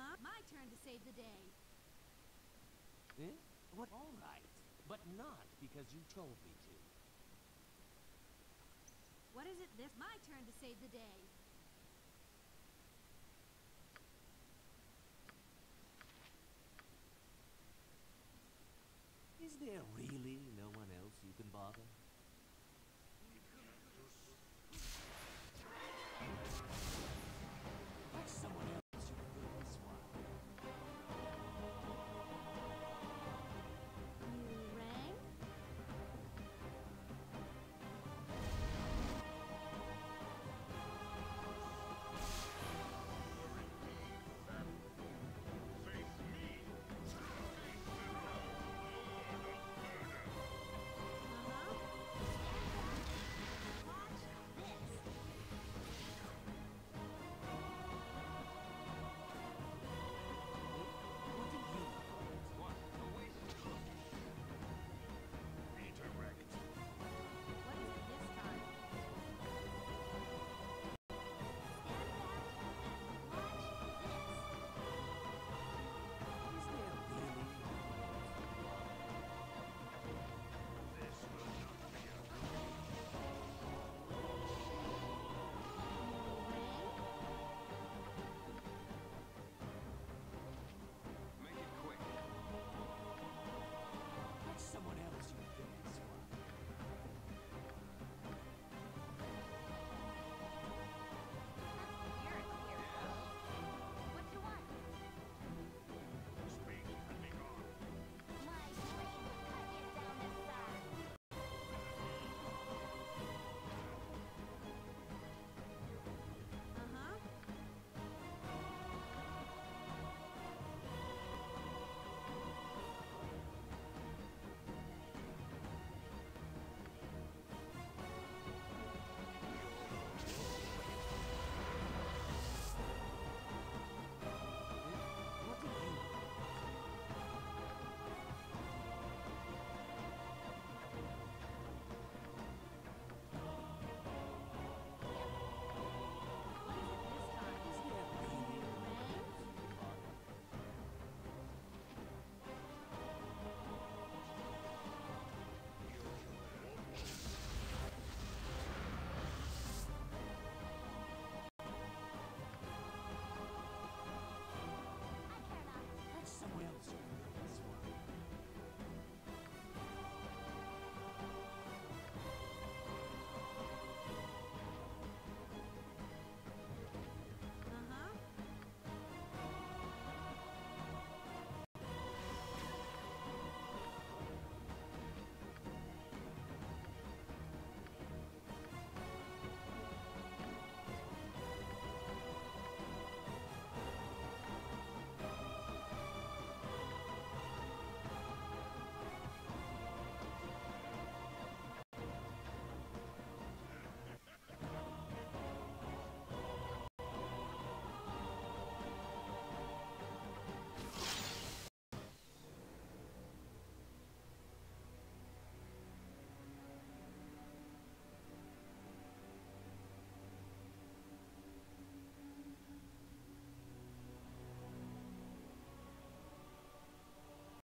huh? My turn to save the day. Eh? What? All right. But not because you told me to. What is it this? My turn to save the day. Is there really no one else you can bother?